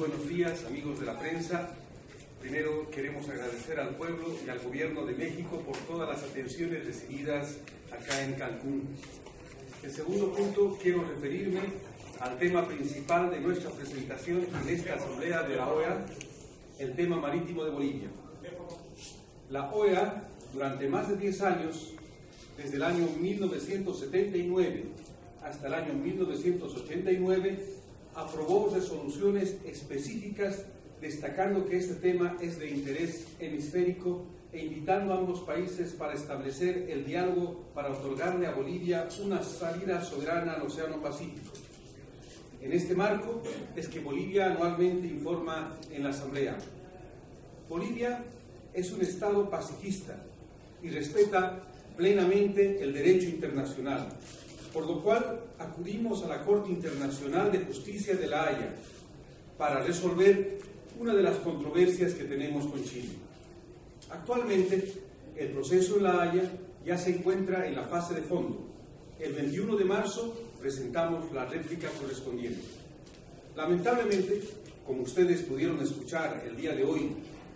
buenos días, amigos de la prensa. Primero queremos agradecer al pueblo y al gobierno de México por todas las atenciones recibidas acá en Cancún. En segundo punto, quiero referirme al tema principal de nuestra presentación en esta asamblea de la OEA, el tema marítimo de Bolivia. La OEA, durante más de 10 años, desde el año 1979 hasta el año 1989, aprobó resoluciones específicas destacando que este tema es de interés hemisférico e invitando a ambos países para establecer el diálogo para otorgarle a Bolivia una salida soberana al Océano Pacífico. En este marco es que Bolivia anualmente informa en la Asamblea. Bolivia es un Estado pacifista y respeta plenamente el derecho internacional, por lo cual acudimos a la Corte Internacional de Justicia de La Haya para resolver una de las controversias que tenemos con Chile. Actualmente, el proceso en La Haya ya se encuentra en la fase de fondo. El 21 de marzo presentamos la réplica correspondiente. Lamentablemente, como ustedes pudieron escuchar el día de hoy,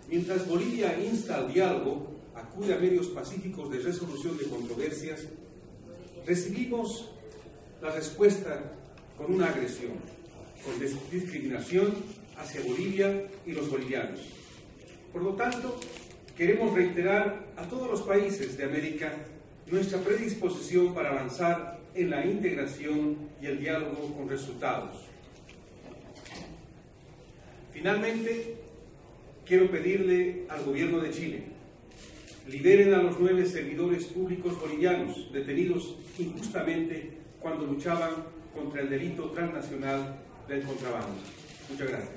mientras Bolivia insta al diálogo, acude a medios pacíficos de resolución de controversias, recibimos la respuesta con una agresión, con discriminación hacia Bolivia y los bolivianos. Por lo tanto, queremos reiterar a todos los países de América nuestra predisposición para avanzar en la integración y el diálogo con resultados. Finalmente, quiero pedirle al gobierno de Chile, liberen a los nueve servidores públicos bolivianos detenidos injustamente cuando luchaban contra el delito transnacional del contrabando. Muchas gracias.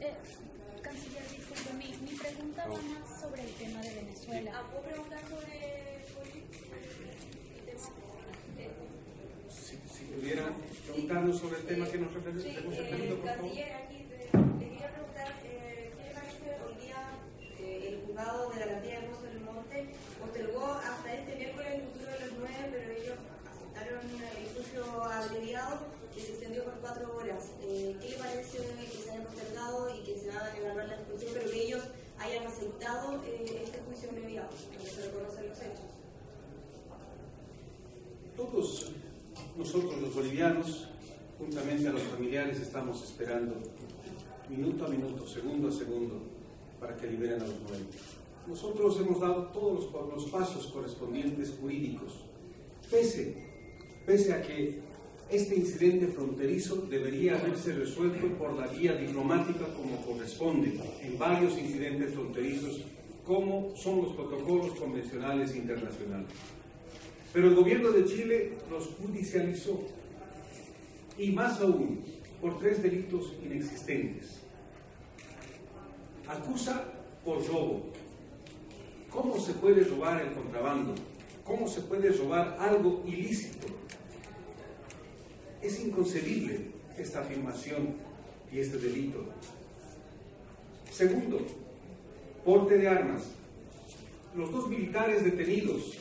Eh, canciller, disculpe, mi, mi pregunta va más sobre el tema de Venezuela. Ah, ¿Puedo preguntar sobre Si, si pudieran preguntarnos sobre el tema que nos refer- Sí, eh, canciller, aquí te- le quería preguntar, eh, ¿qué le parece hoy día eh, el juzgado de la garantía de Pozo del Monte postergó hasta este miércoles el futuro de los nueve, pero ellos aceptaron el juicio abreviado que se extendió por cuatro horas. Eh, ¿Qué le parece que se haya postergado y que se va a evaluar la expulsión, pero que ellos hayan aceptado eh, este juicio abreviado, donde se reconocen los hechos? Todos nosotros los bolivianos, juntamente a los familiares, estamos esperando minuto a minuto, segundo a segundo, para que liberen a los nueve. Nosotros hemos dado todos los, pasos correspondientes jurídicos, pese, pese a que este incidente fronterizo debería haberse resuelto por la vía diplomática como corresponde en varios incidentes fronterizos, como son los protocolos convencionales internacionales. Pero el gobierno de Chile los judicializó y más aún por tres delitos inexistentes. Acusa por robo. ¿Cómo se puede robar el contrabando? ¿Cómo se puede robar algo ilícito? Es inconcebible esta afirmación y este delito. Segundo, porte de armas. Los dos militares detenidos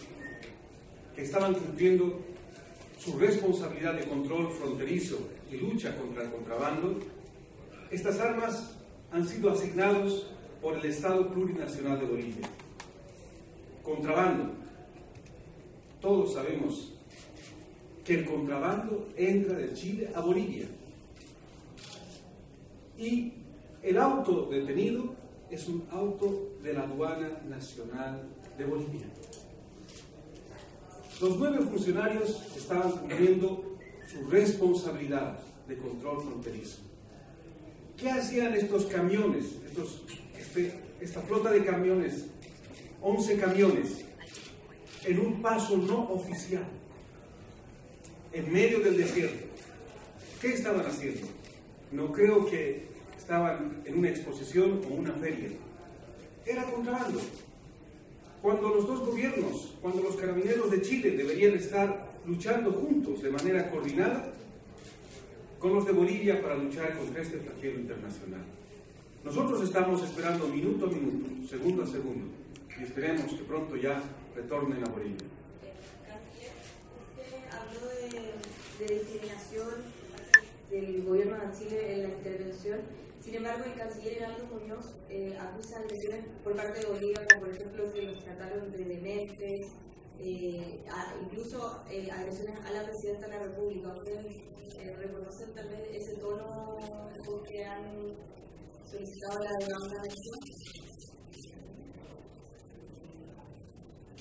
que estaban cumpliendo su responsabilidad de control fronterizo y lucha contra el contrabando, estas armas han sido asignados por el Estado Plurinacional de Bolivia. Contrabando. Todos sabemos que el contrabando entra de Chile a Bolivia. Y el auto detenido es un auto de la aduana nacional de Bolivia. Los nueve funcionarios estaban cumpliendo su responsabilidad de control fronterizo. ¿Qué hacían estos camiones, este- esta flota de camiones, 11 camiones, en un paso no oficial, en medio del desierto? ¿Qué estaban haciendo? No creo que estaban en una exposición o una feria. Era contrabando. Cuando los dos gobiernos, cuando los carabineros de Chile deberían estar luchando juntos de manera coordinada con los de Bolivia para luchar contra este flagelo internacional. Nosotros estamos esperando minuto a minuto, segundo a segundo, y esperemos que pronto ya retornen a Bolivia. Canciller, usted habló de, discriminación del gobierno de Chile en la intervención. Sin embargo, el canciller Heraldo Muñoz eh, acusa agresiones por parte de Bolivia, como por ejemplo que los trataron de dementes, eh, incluso eh, agresiones a la presidenta de la República. ¿Ustedes eh, reconocen tal vez ese tono que han solicitado la demanda de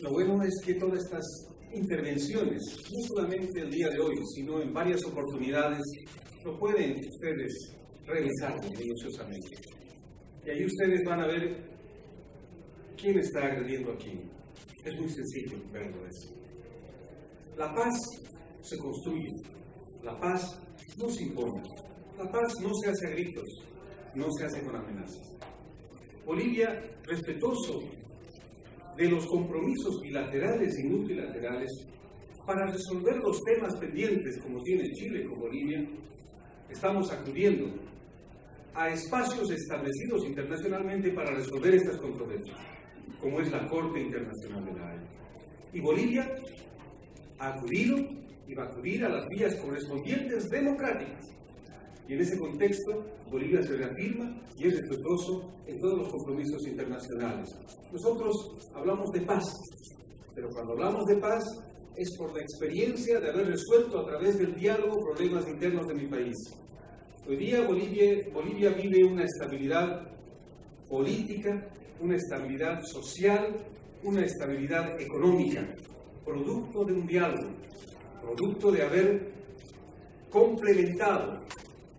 Lo bueno es que todas estas intervenciones, no solamente el día de hoy, sino en varias oportunidades, lo pueden ustedes revisar minuciosamente. Y ahí ustedes van a ver quién está agrediendo a quién. Es muy sencillo verlo eso. La paz se construye, la paz no se impone, la paz no se hace a gritos, no se hace con amenazas. Bolivia, respetuoso de los compromisos bilaterales y multilaterales, para resolver los temas pendientes como tiene Chile con Bolivia, estamos acudiendo a espacios establecidos internacionalmente para resolver estas controversias, como es la Corte Internacional de la Haya. Y Bolivia ha acudido y va a acudir a las vías correspondientes democráticas. Y en ese contexto, Bolivia se reafirma y es respetuoso en todos los compromisos internacionales. Nosotros hablamos de paz, pero cuando hablamos de paz es por la experiencia de haber resuelto a través del diálogo problemas internos de mi país. Hoy día Bolivia, Bolivia vive una estabilidad política, una estabilidad social, una estabilidad económica, producto de un diálogo, producto de haber complementado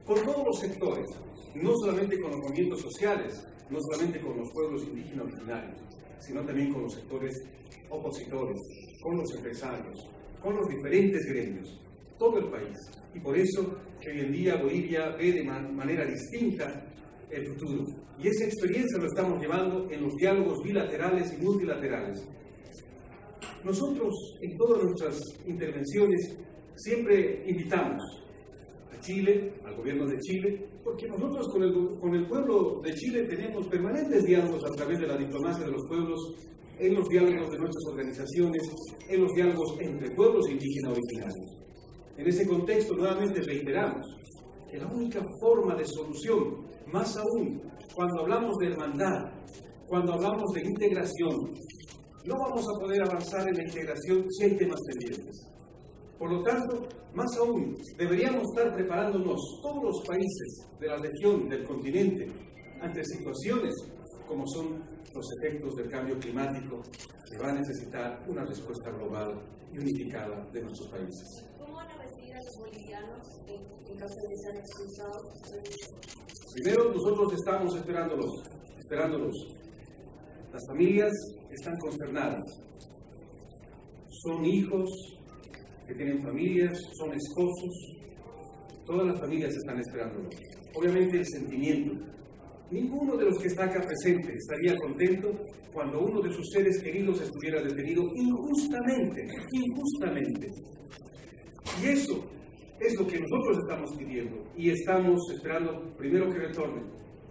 con todos los sectores, no solamente con los movimientos sociales, no solamente con los pueblos indígenas originarios, sino también con los sectores opositores, con los empresarios, con los diferentes gremios, todo el país. Y por eso hoy en día Bolivia ve de manera distinta el futuro. Y esa experiencia lo estamos llevando en los diálogos bilaterales y multilaterales. Nosotros en todas nuestras intervenciones siempre invitamos Chile, al gobierno de Chile, porque nosotros con el, con el pueblo de Chile tenemos permanentes diálogos a través de la diplomacia de los pueblos, en los diálogos de nuestras organizaciones, en los diálogos entre pueblos indígenas originarios. En ese contexto, nuevamente reiteramos que la única forma de solución, más aún cuando hablamos de hermandad, cuando hablamos de integración, no vamos a poder avanzar en la integración si hay temas pendientes. Por lo tanto, más aún, deberíamos estar preparándonos todos los países de la región, del continente, ante situaciones como son los efectos del cambio climático, que va a necesitar una respuesta global y unificada de nuestros países. ¿Cómo van a recibir a los bolivianos en, caso de que sean expulsados? Primero, nosotros estamos esperándolos, esperándolos. Las familias están consternadas. Son hijos que tienen familias, son esposos. Todas las familias están esperándolos. Obviamente el sentimiento. Ninguno de los que está acá presente estaría contento cuando uno de sus seres queridos estuviera detenido injustamente, injustamente. Y eso es lo que nosotros estamos pidiendo y estamos esperando primero que retornen.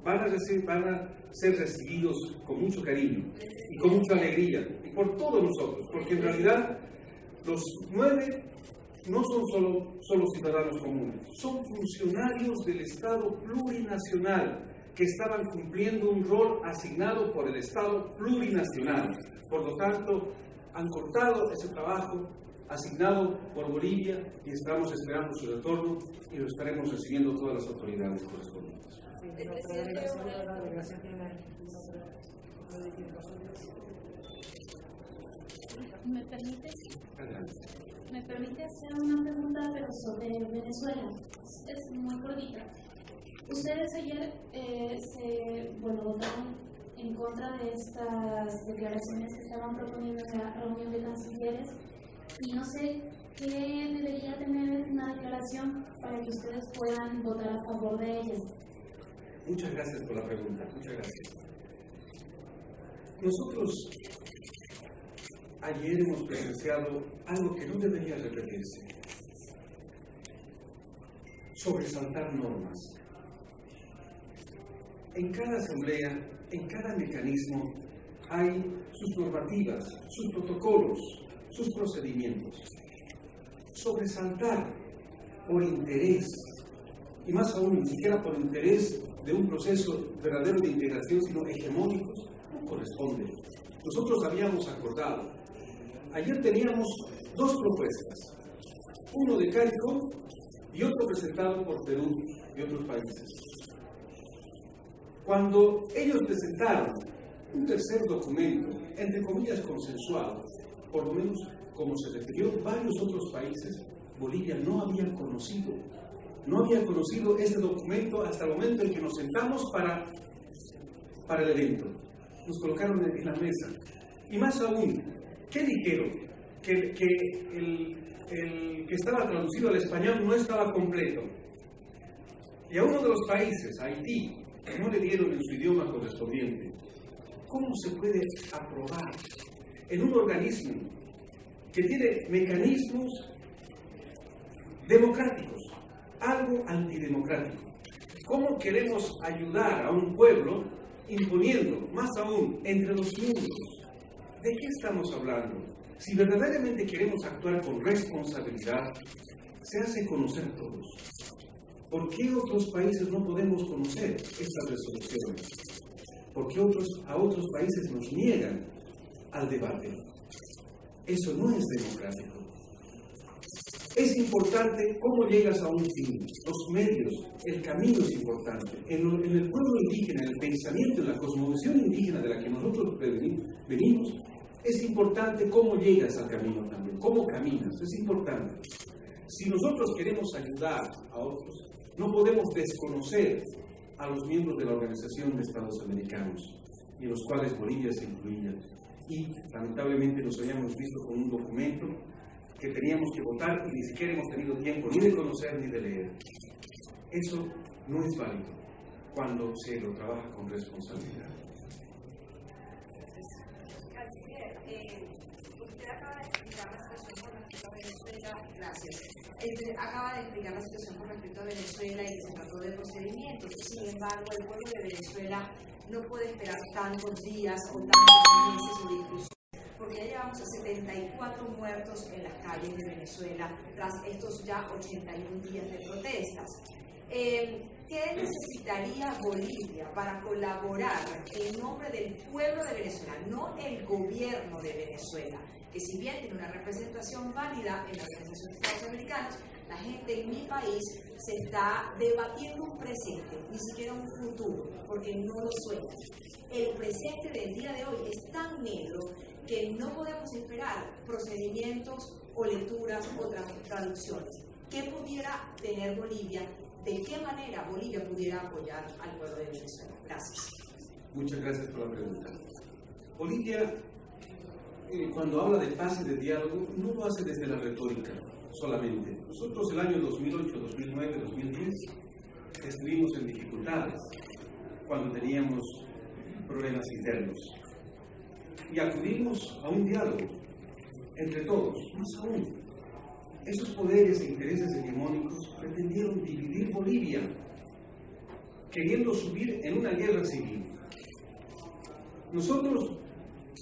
Van a, van a ser recibidos con mucho cariño y con mucha alegría y por todos nosotros, porque en realidad los nueve no son solo, solo ciudadanos comunes, son funcionarios del Estado plurinacional que estaban cumpliendo un rol asignado por el Estado plurinacional. Por lo tanto, han cortado ese trabajo asignado por Bolivia y estamos esperando su retorno y lo estaremos recibiendo todas las autoridades correspondientes. ¿Me permite? ¿Me permite hacer una pregunta, pero sobre Venezuela? Es muy cortita. Ustedes ayer eh, se, votaron en contra de estas declaraciones que estaban proponiendo en la reunión de cancilleres y no sé qué debería tener una declaración para que ustedes puedan votar a favor de ellas. Muchas gracias por la pregunta, muchas gracias. Nosotros ayer hemos presenciado algo que no debería repetirse. Sobresaltar normas. En cada asamblea, en cada mecanismo, hay sus normativas, sus protocolos, sus procedimientos. sobresaltar por interés, y más aún, ni siquiera por interés de un proceso verdadero de integración, sino hegemónicos, no corresponde. Nosotros habíamos acordado, ayer teníamos dos propuestas, uno de CARICOM y otro presentado por Perú y otros países. Cuando ellos presentaron un tercer documento, entre comillas consensuado, por lo menos como se refirió varios otros países, Bolivia no había conocido, no había conocido este documento hasta el momento en que nos sentamos para, para el evento. Nos colocaron en la mesa. Y más aún, ¿qué dijeron? Que, el, que estaba traducido al español no estaba completo. Y a uno de los países, Haití, no le dieron en su idioma correspondiente. ¿Cómo se puede aprobar en un organismo que tiene mecanismos democráticos, algo antidemocrático? ¿Cómo queremos ayudar a un pueblo imponiendo, más aún, entre los miembros? ¿De qué estamos hablando? Si verdaderamente queremos actuar con responsabilidad, se hace conocer todos. ¿Por qué otros países no podemos conocer estas resoluciones? ¿Por qué otros, a otros países nos niegan al debate? Eso no es democrático. Es importante cómo llegas a un fin, los medios, el camino es importante. En, en el pueblo indígena, en el pensamiento, en la cosmovisión indígena de la que nosotros venimos, es importante cómo llegas al camino también, cómo caminas, es importante. Si nosotros queremos ayudar a otros, no podemos desconocer a los miembros de la Organización de Estados Americanos, y los cuales Bolivia se incluía. Y lamentablemente nos habíamos visto con un documento que teníamos que votar y ni siquiera hemos tenido tiempo ni de conocer ni de leer. Eso no es válido cuando se lo trabaja con responsabilidad. Gracias. acaba de explicar la situación con respecto a Venezuela y se trató de procedimientos. Sin embargo, el pueblo de Venezuela no puede esperar tantos días o tantos meses o incluso porque ya llevamos a 74 muertos en las calles de Venezuela tras estos ya 81 días de protestas. Eh, ¿Qué necesitaría Bolivia para colaborar en nombre del pueblo de Venezuela, no el gobierno de Venezuela? Que si bien tiene una representación válida en la Organización de Estados Americanos, la gente en mi país se está debatiendo un presente, ni siquiera un futuro, porque no lo suena. El presente del día de hoy es tan negro que no podemos esperar procedimientos o lecturas o traducciones. ¿Qué pudiera tener Bolivia de qué manera Bolivia pudiera apoyar al pueblo de Venezuela. Gracias. Muchas gracias por la pregunta. Bolivia, eh, cuando habla de paz y de diálogo, no lo hace desde la retórica solamente. Nosotros el año 2008, 2009, 2010 estuvimos en dificultades cuando teníamos problemas internos y acudimos a un diálogo entre todos, más aún esos poderes e intereses hegemónicos pretendieron dividir Bolivia, queriendo subir en una guerra civil. Nosotros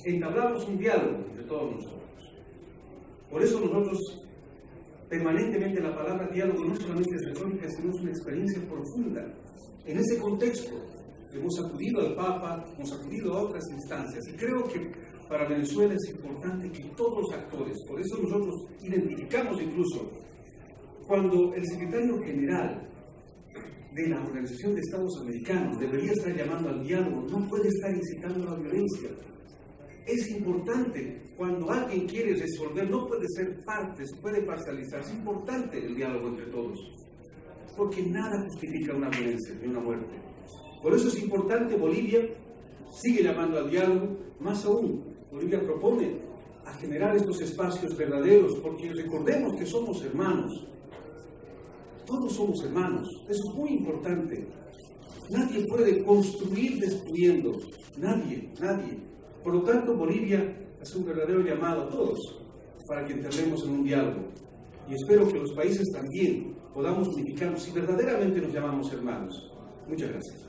entablamos un diálogo entre todos nosotros. Por eso nosotros permanentemente la palabra diálogo no solamente es retórica, sino es una experiencia profunda. En ese contexto hemos acudido al Papa, hemos acudido a otras instancias y creo que para Venezuela es importante que todos los actores, por eso nosotros identificamos incluso cuando el secretario general de la Organización de Estados Americanos debería estar llamando al diálogo, no puede estar incitando a la violencia. Es importante cuando alguien quiere resolver, no puede ser parte, se puede parcializar, es importante el diálogo entre todos, porque nada justifica una violencia ni una muerte. Por eso es importante Bolivia sigue llamando al diálogo, más aún, Bolivia propone a generar estos espacios verdaderos, porque recordemos que somos hermanos. Todos somos hermanos. Eso es muy importante. Nadie puede construir destruyendo. Nadie, nadie. Por lo tanto, Bolivia es un verdadero llamado a todos para que entremos en un diálogo. Y espero que los países también podamos unificarnos y verdaderamente nos llamamos hermanos. Muchas gracias.